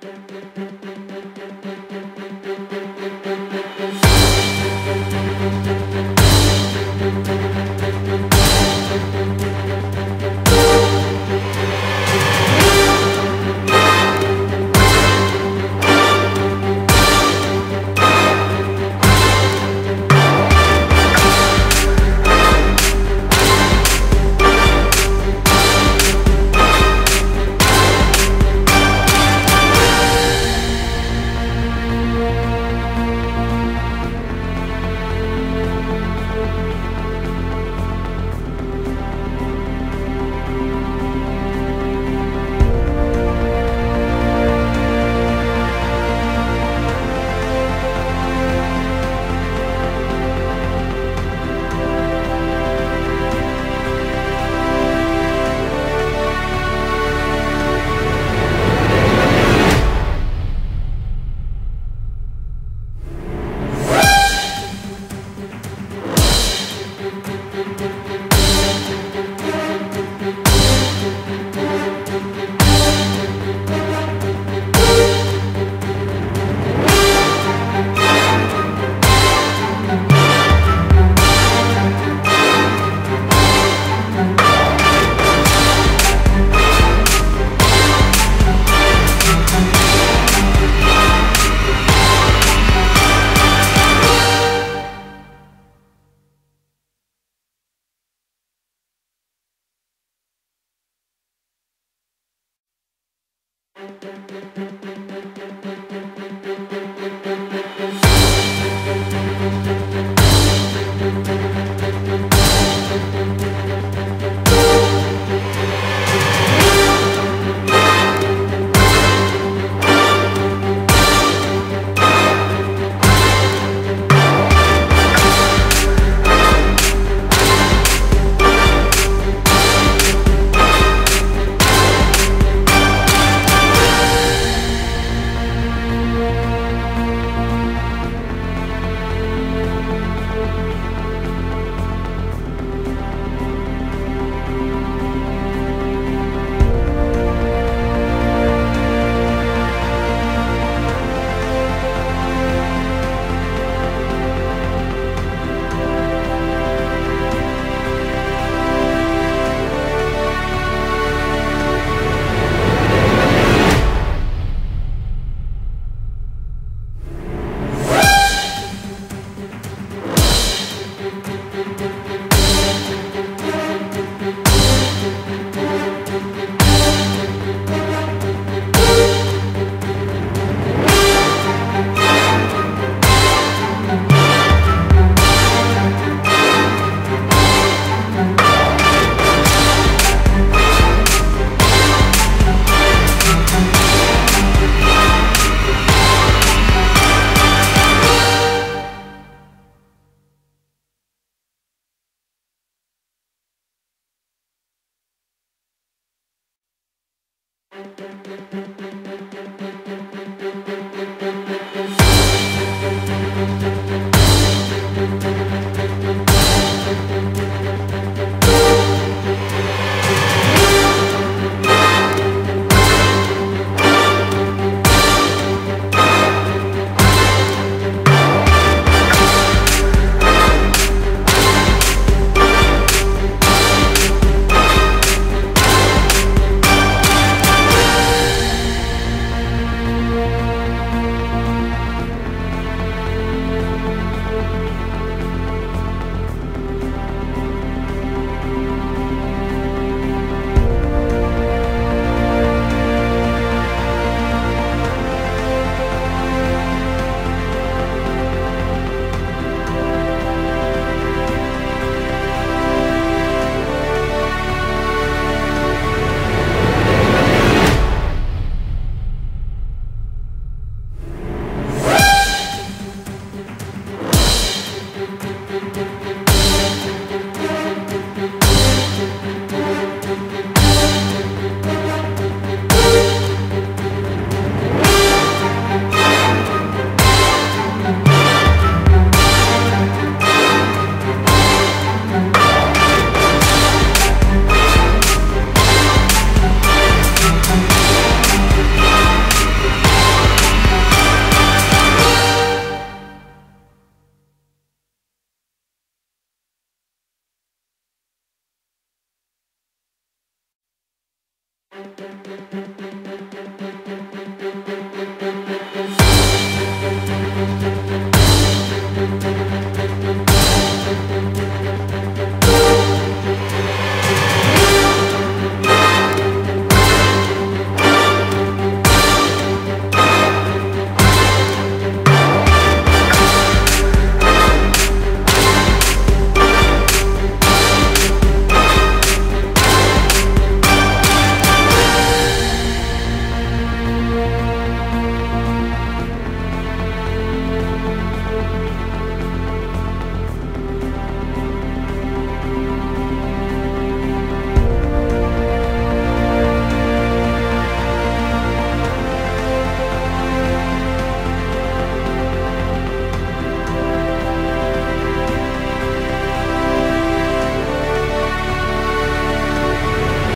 thank